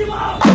him up!